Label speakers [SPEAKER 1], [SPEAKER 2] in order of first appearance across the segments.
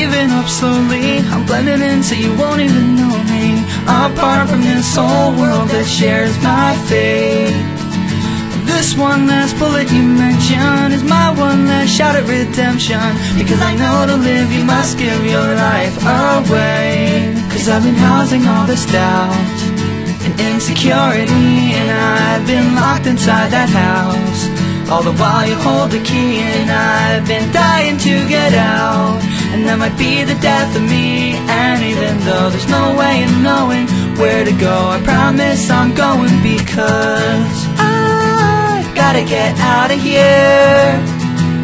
[SPEAKER 1] creeping up slowly. I'm blending in so you won't even know me. Apart from this whole world that shares my fate. This one last bullet you mention is my one last shot at redemption. Because I know to live you must give your life away. Cause I've been housing all this doubt and insecurity, and I've been locked inside that house. All the while you hold the key, and I've been dying to get out. That might be the death of me. And even though there's no way of knowing where to go, I promise I'm going because I gotta get out of here.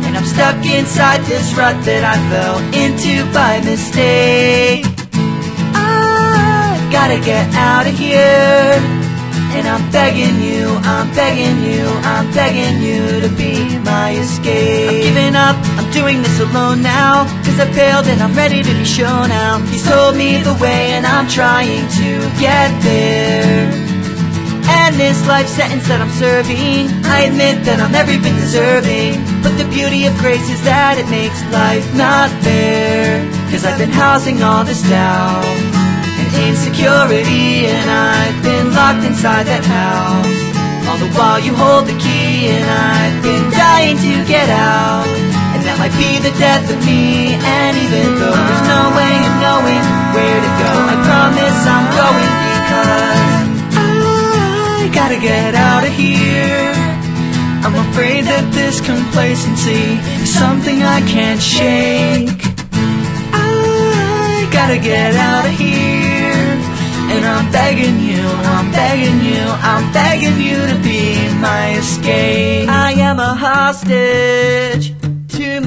[SPEAKER 1] And I'm stuck inside this rut that I fell into by mistake. I gotta get out of here. And I'm begging you, I'm begging you, I'm begging you to be my escape. I'm giving up, doing this alone now. Cause I failed and I'm ready to be shown out. He's told me the way and I'm trying to get there. And this life sentence that I'm serving, I admit that I'm never been deserving. But the beauty of grace is that it makes life not fair. Cause I've been housing all this doubt and insecurity, and I've been locked inside that house. All the while you hold the key, and I've been dying to get out. That might be the death of me, and even though there's no way of knowing where to go, I promise I'm going because I gotta get out of here. I'm afraid that this complacency is something I can't shake. I gotta get out of here. And I'm begging you, I'm begging you, I'm begging you to be my escape. I am a hostage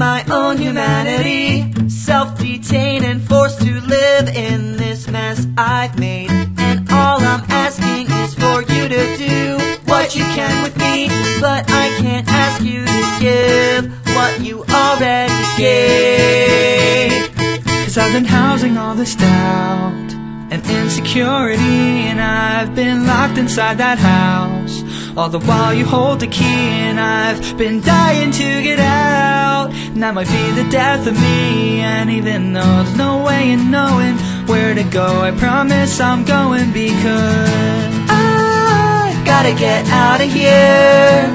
[SPEAKER 1] my own humanity. Self detained and forced to live in this mess I've made. And all I'm asking is for you to do what you can with me. But I can't ask you to give what you already gave. Cause I've been housing all this doubt and insecurity, and I've been locked inside that house. All the while you hold the key, and I've been dying to get out. And that might be the death of me, and even though there's no way in knowing where to go, I promise I'm going because I gotta get out of here.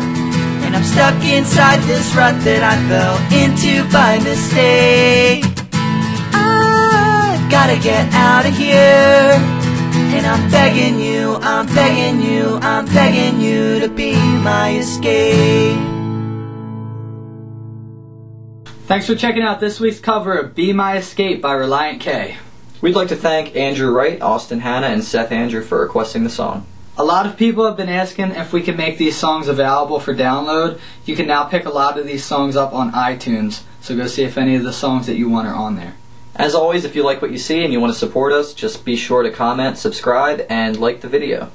[SPEAKER 1] And I'm stuck inside this rut that I fell into by mistake. I gotta get out of here. And I'm begging you, I'm begging you, I'm begging you to be my escape.
[SPEAKER 2] Thanks for checking out this week's cover of Be My Escape by Relient K.
[SPEAKER 3] We'd like to thank Andrew Wright, Austin Hanna, and Seth Andrew for requesting the song.
[SPEAKER 2] A lot of people have been asking if we can make these songs available for download. You can now pick a lot of these songs up on iTunes, so go see if any of the songs that you want are on there.
[SPEAKER 3] As always, if you like what you see and you want to support us, just be sure to comment, subscribe, and like the video.